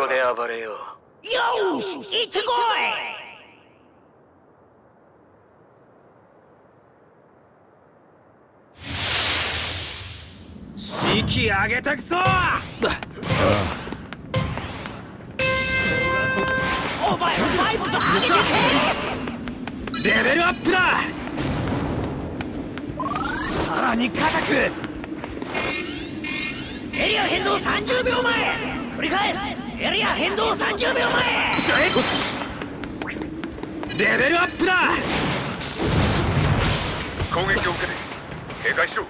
こで暴れよう。よし行ってこい！士気上げたくそ！お前イブと上げてレベルアップだ！さらに固く！エリア変動30秒前！繰り返すエリア変動30秒前レベルアップだ攻撃を受けて警戒しろ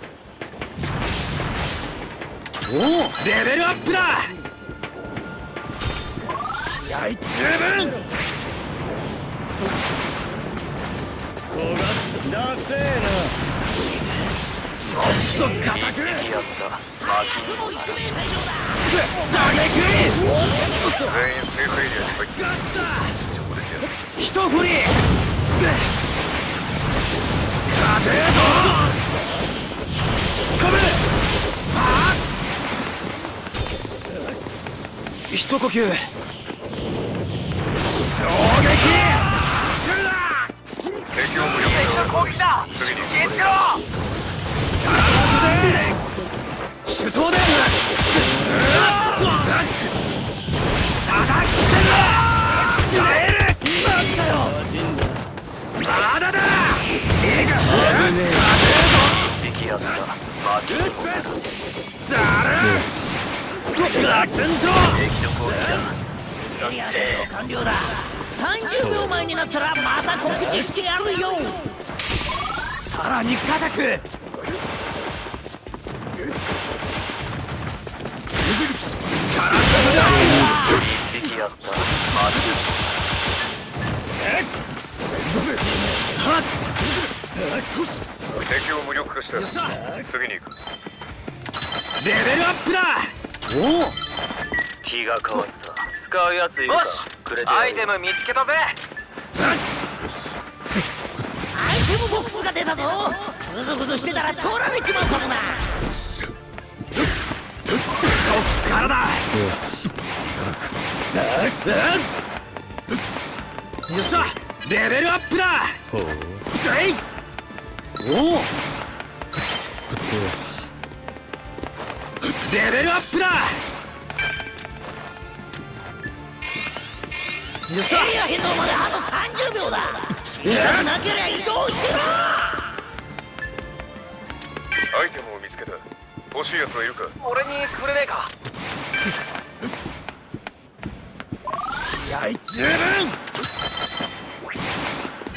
おおレベルアップだ気合十分ダセえも一呼吸。30秒前になったらまた告知してやるよさらに固く一匹やった負敵を無力化した。よっしゃ。次に行く。レベルアップだ。おお。け気が変わった。使うやついるか。くれてアイテム見つけたぜ。アイテムボックスが出たぞ。グズグズしてたら取られちまうかもな。からだ。よっしゃ。レベルアップだ。せいおおよしレベルアップだ。よっしゃ。エリア変動まであと30秒だ。死にたくなけりゃ移動しろアイテムを見つけた欲しいやつはいるか？俺にくれねえか気合十分。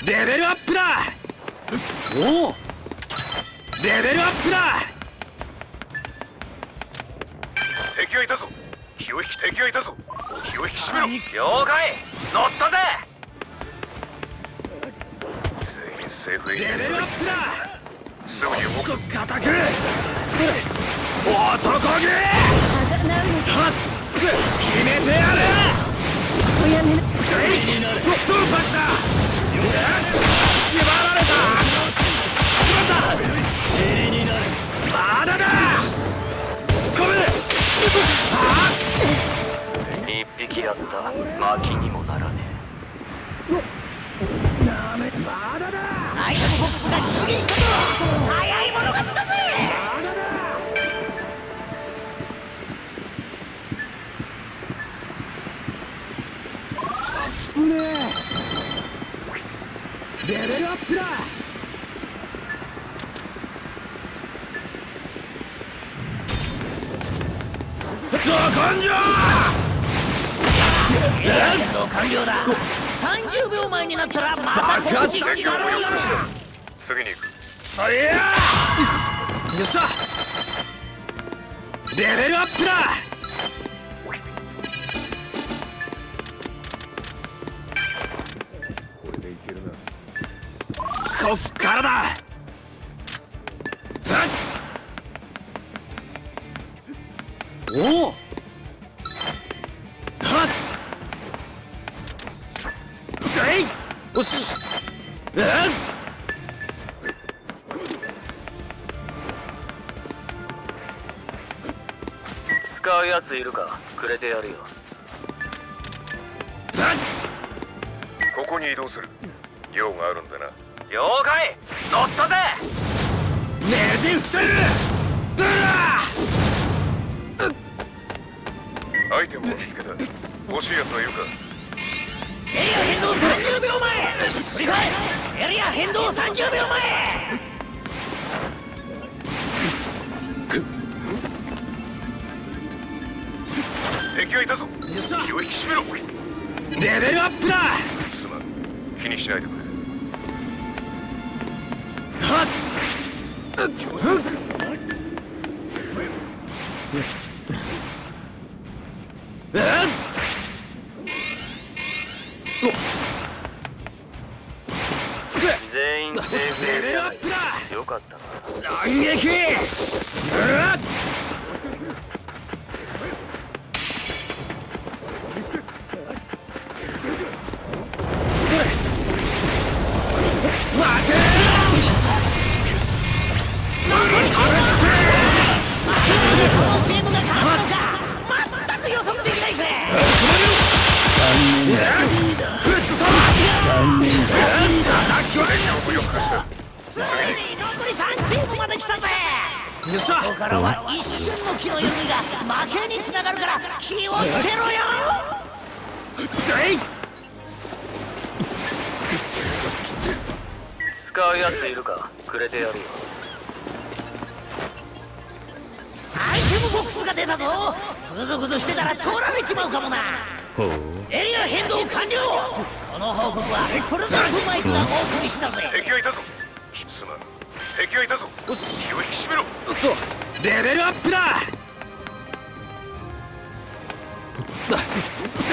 レベルアップだ。おお。レベルアップだ。敵がいたぞ。気を引き敵がいたぞ。気を引き締めろ。了解。乗ったぜ。全員セーフレベルアップだ。アすぐに動く。固く。男気はっ。決めてやる。おやめな。えいドルパンチだレベルアップだどこんじゃエリア変動完了だ30秒前になったらまた告知してやるよ無力化した次に行くそりゃよっしゃレベルアップだこっからだ。おおはっ。せいよし。うん使うやついるか。くれてやるよ。ここに移動する。用があるんだな。了解。乗ったぜ。ネジ伏せる。ドラアイテムを見つけた。欲しいやつはいるか。エリア変動30秒前。繰り返す。エリア変動30秒前。敵がいたぞ。よっしゃ。気を引き締めろ。レベルアップだ。すまん。気にしないでくれ全員セーフレベルアップだよかったな。斬撃！使うやついるか。くれてやるよ。アイテムボックスが出たぞ。グズグズしてたら取られちまうかもな。エリア変動完了。この報告はプレゼントマイクがお送りしたぜ。敵がいたぞ。すまん敵がいたぞ。よし。気を引き締めろ。おっと。レベルアップだ。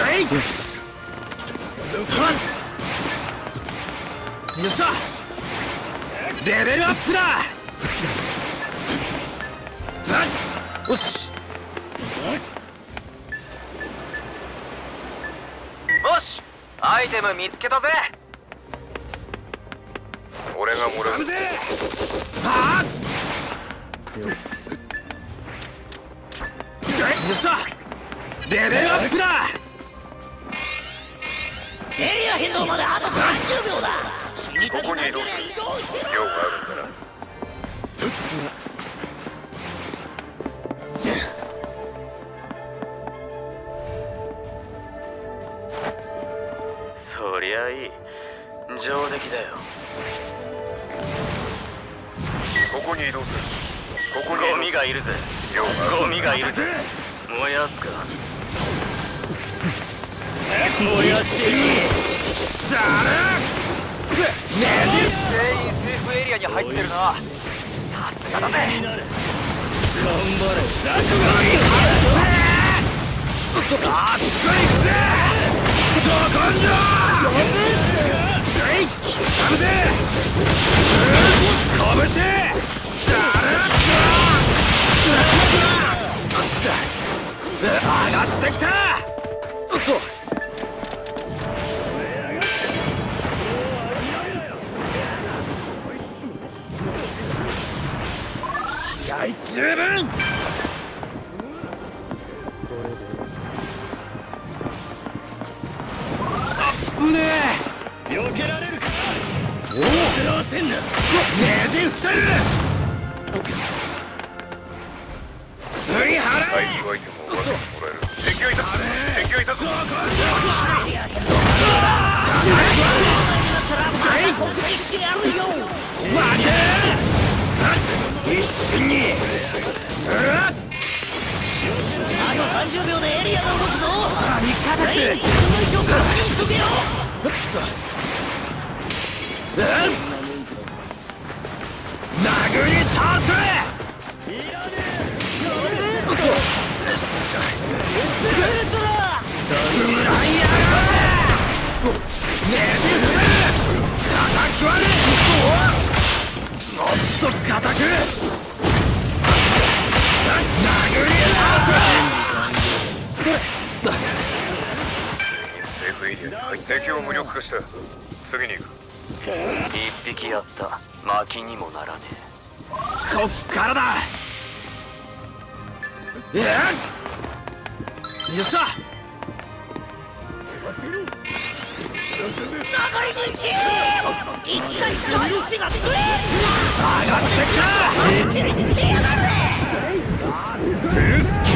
ぜいよっ。しゃレベルアップだよし。よし。アイテム見つけたぜ。俺がもらうぜ。はっ。よっしゃ。レベルアップだ。エリア変動まであと30秒だ。ここに移動しろ用があるんだなゃいい上出来だよ。ここに移動するここにゴミがいるぜ。ゴミがいるぜ。燃やすか。燃やしてみだ全員セーフエリアに入ってるな。さすがだぜあっつくいくぜ。どこんじゃ十分。せんな。ねじ伏せる振り払え。テムアイテムを分けてもらえる敵がいたぞ敵がいたぞ告知してやるよ待て一心にうわっあと30秒でエリアが動くぞさらに硬く全員自分の位置を確認しとけようん殴り倒せおっと敵を無力化した次に行く一匹やった。薪にもならねえ。こっからだ。え？っ、よっしゃ。残り一体がつい上がってきた。つけやがスキ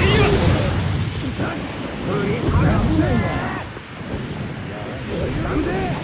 ー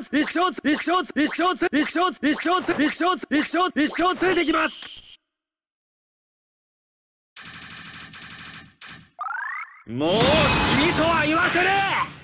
ンミッションミッションミッションミッションミッションミッションついてきますもう君とは言わせねえ。